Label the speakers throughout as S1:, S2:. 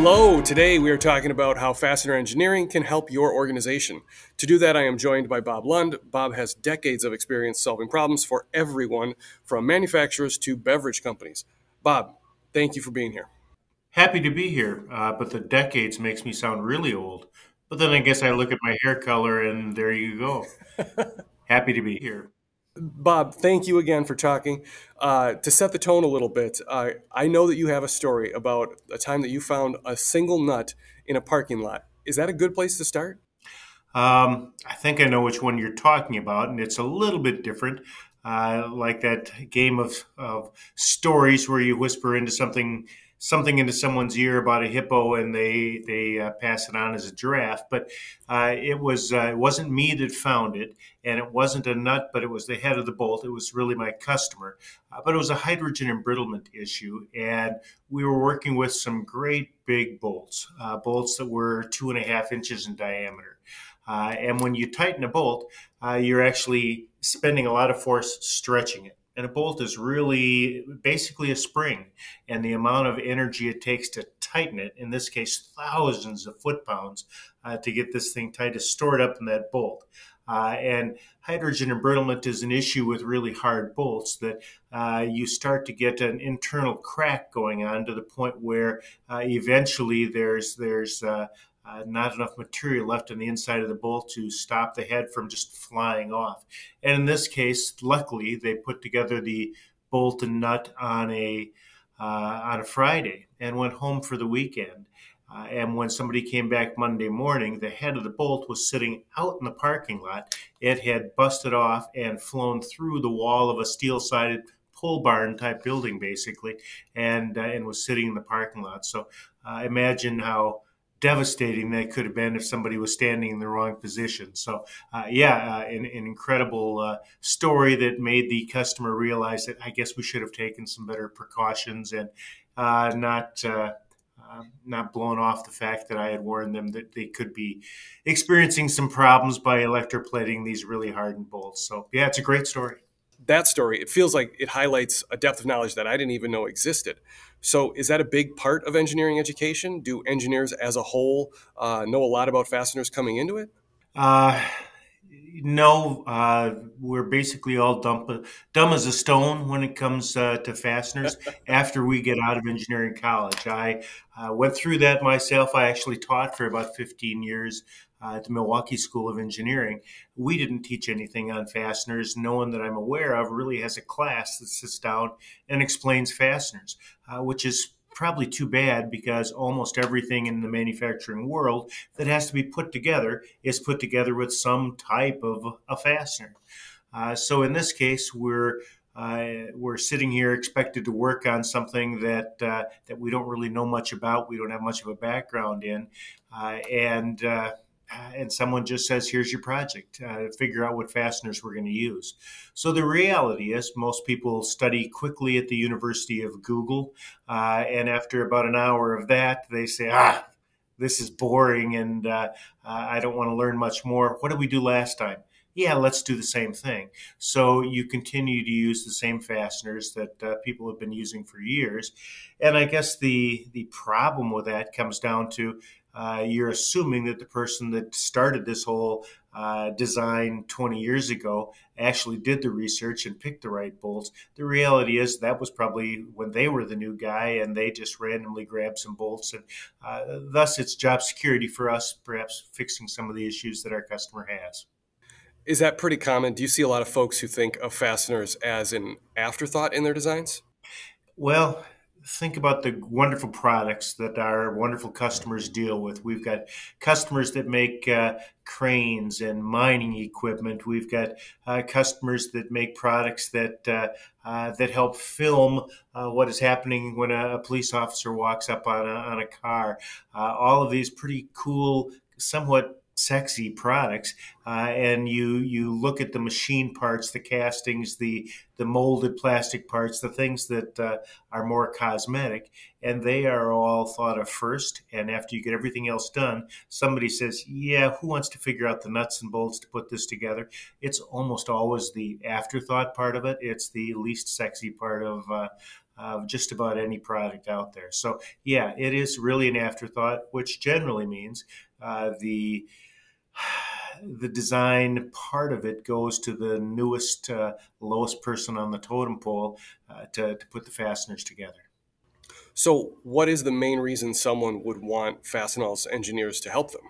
S1: Hello, today we are talking about how fastener engineering can help your organization. To do that, I am joined by Bob Lund. Bob has decades of experience solving problems for everyone from manufacturers to beverage companies. Bob, thank you for being here.
S2: Happy to be here, uh, but the decades makes me sound really old. But then I guess I look at my hair color and there you go. Happy to be here.
S1: Bob, thank you again for talking. Uh, to set the tone a little bit, uh, I know that you have a story about a time that you found a single nut in a parking lot. Is that a good place to start?
S2: Um, I think I know which one you're talking about, and it's a little bit different. Uh, like that game of, of stories where you whisper into something something into someone's ear about a hippo and they they uh, pass it on as a giraffe. But uh, it was uh, it wasn't me that found it, and it wasn't a nut, but it was the head of the bolt. It was really my customer, uh, but it was a hydrogen embrittlement issue, and we were working with some great big bolts, uh, bolts that were two and a half inches in diameter. Uh, and when you tighten a bolt, you're actually spending a lot of force stretching it and a bolt is really basically a spring and the amount of energy it takes to tighten it in this case thousands of foot pounds uh, to get this thing tight is stored up in that bolt. Uh, and hydrogen embrittlement is an issue with really hard bolts that uh, you start to get an internal crack going on to the point where uh, eventually there's there's uh, not enough material left on the inside of the bolt to stop the head from just flying off. And in this case, luckily, they put together the bolt and nut on a uh, on a Friday and went home for the weekend. Uh, and when somebody came back Monday morning, the head of the bolt was sitting out in the parking lot. It had busted off and flown through the wall of a steel sided pole barn type building, basically, and, uh, and was sitting in the parking lot. So uh, imagine how devastating that could have been if somebody was standing in the wrong position. So, uh, yeah, uh, an, an, incredible uh, story that made the customer realize that I guess we should have taken some better precautions and uh, not. Uh, uh, not blown off the fact that I had warned them that they could be experiencing some problems by electroplating these really hardened bolts. So, yeah, it's a great story
S1: that story, it feels like it highlights a depth of knowledge that I didn't even know existed. So, is that a big part of engineering education? Do engineers as a whole uh, know a lot about fasteners coming into it?
S2: Uh, no, uh, we're basically all dumb, dumb as a stone when it comes uh, to fasteners after we get out of engineering college. I uh, went through that myself. I actually taught for about 15 years uh, at the Milwaukee School of Engineering. We didn't teach anything on fasteners. No one that I'm aware of really has a class that sits down and explains fasteners, uh, which is probably too bad because almost everything in the manufacturing world that has to be put together is put together with some type of a fastener. Uh, so in this case, we're uh, we're sitting here expected to work on something that uh, that we don't really know much about. We don't have much of a background in, uh, and uh, and someone just says, here's your project, uh, figure out what fasteners we're going to use. So the reality is, most people study quickly at the University of Google. Uh, and after about an hour of that, they say, ah, this is boring and uh, uh, I don't want to learn much more. What did we do last time? Yeah, let's do the same thing. So you continue to use the same fasteners that uh, people have been using for years. And I guess the, the problem with that comes down to uh, you're assuming that the person that started this whole uh, design 20 years ago actually did the research and picked the right bolts. The reality is that was probably when they were the new guy and they just randomly grabbed some bolts. And uh, thus, it's job security for us, perhaps fixing some of the issues that our customer has.
S1: Is that pretty common? Do you see a lot of folks who think of fasteners as an afterthought in their designs?
S2: Well, think about the wonderful products that our wonderful customers deal with. We've got customers that make uh, cranes and mining equipment. We've got uh, customers that make products that uh, uh that help film uh, what is happening when a, a, police officer walks up on a, on a car. Uh, all of these pretty cool, somewhat sexy products uh, and you you look at the machine parts, the castings, the the molded plastic parts, the things that uh, are more cosmetic, and they are all thought of first. And after you get everything else done, somebody says, "Yeah, who wants to figure out the nuts and bolts to put this together?" It's almost always the afterthought part of it. It's the least sexy part of uh, of just about any product out there. So, yeah, it is really an afterthought, which generally means uh, the the design part of it goes to the newest, uh, lowest person on the totem pole uh, to, to put the fasteners together.
S1: So, what is the main reason someone would want Fastenal's engineers to help them?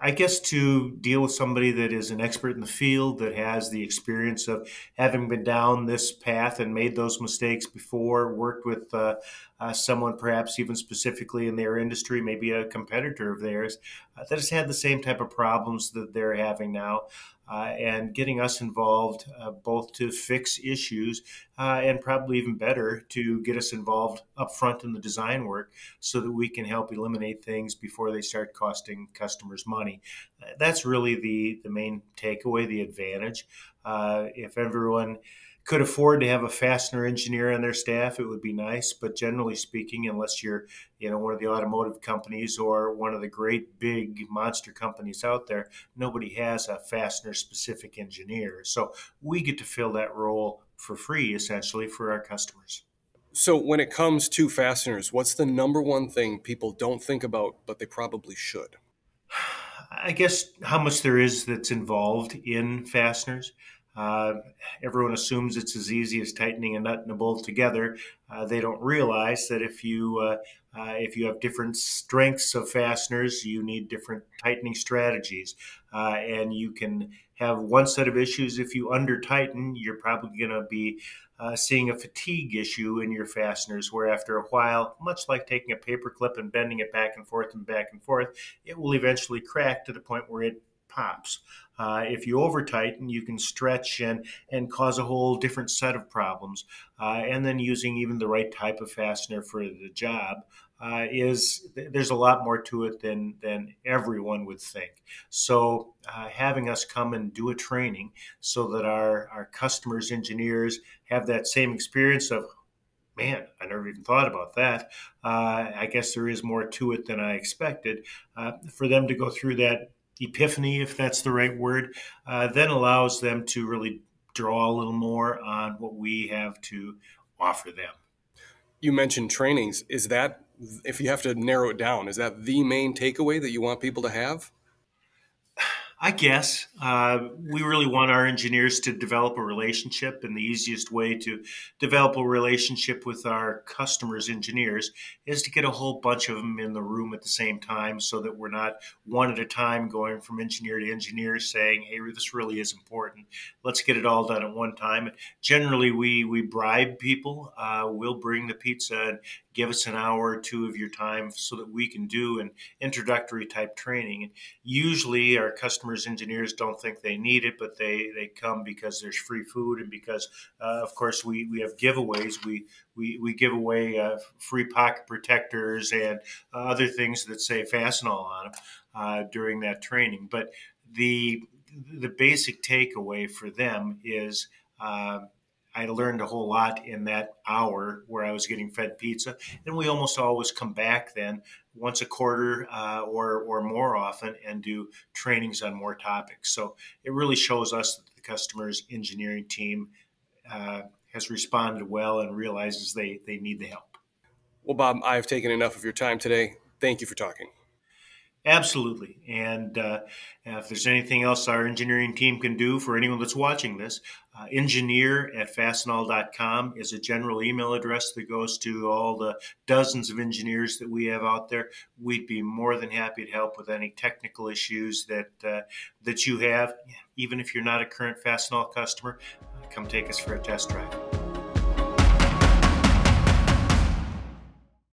S2: I guess to deal with somebody that is an expert in the field, that has the experience of having been down this path and made those mistakes before, worked with uh, uh, someone perhaps even specifically in their industry, maybe a competitor of theirs, uh, that has had the same type of problems that they're having now uh, and getting us involved uh, both to fix issues uh, and probably even better to get us involved up front in the design work so that we can help eliminate things before they start costing customers money. That's really the, the main takeaway, the advantage. Uh, if everyone could afford to have a fastener engineer on their staff, it would be nice. But generally speaking, unless you're, you know, one of the automotive companies or one of the great big monster companies out there, nobody has a fastener specific engineer. So we get to fill that role for free, essentially, for our customers.
S1: So when it comes to fasteners, what's the number one thing people don't think about, but they probably should?
S2: I guess how much there is that's involved in fasteners. Uh, everyone assumes it's as easy as tightening a nut and a bolt together. Uh, they don't realize that if you uh, uh if you have different strengths of fasteners, you need different tightening strategies, uh, and you can have one set of issues if you under tighten. You're probably going to be uh, seeing a fatigue issue in your fasteners, where after a while, much like taking a paper clip and bending it back and forth and back and forth, it will eventually crack to the point where it pops. Uh, if you over tighten, you can stretch and, and cause a whole different set of problems. Uh, and then using even the right type of fastener for the job uh, is there's a lot more to it than than everyone would think. So uh, having us come and do a training so that our our customers engineers have that same experience of man, I never even thought about that. Uh, I guess there is more to it than I expected. Uh, for them to go through that epiphany, if that's the right word, uh, then allows them to really draw a little more on what we have to offer them.
S1: You mentioned trainings. Is that, if you have to narrow it down, is that the main takeaway that you want people to have?
S2: I guess uh, we really want our engineers to develop a relationship, and the easiest way to develop a relationship with our customers' engineers is to get a whole bunch of them in the room at the same time, so that we're not one at a time going from engineer to engineer saying, "Hey, this really is important. Let's get it all done at one time." Generally, we we bribe people. Uh, we'll bring the pizza and give us an hour or two of your time so that we can do an introductory type training. And usually, our customers engineers don't think they need it, but they they come because there's free food and because, uh, of course, we we have giveaways. We we, we give away uh, free pocket protectors and other things that say Fastenal on them uh, during that training. But the the basic takeaway for them is uh, I learned a whole lot in that hour where I was getting fed pizza. And we almost always come back then once a quarter uh, or, or more often and do trainings on more topics. So it really shows us that the customer's engineering team uh, has responded well and realizes they, they need the help.
S1: Well, Bob, I've taken enough of your time today. Thank you for talking.
S2: Absolutely. And uh, if there's anything else our engineering team can do for anyone that's watching this, uh, engineer at fastenal.com is a general email address that goes to all the dozens of engineers that we have out there. We'd be more than happy to help with any technical issues that uh, that you have. Even if you're not a current Fastenal customer, come take us for a test drive.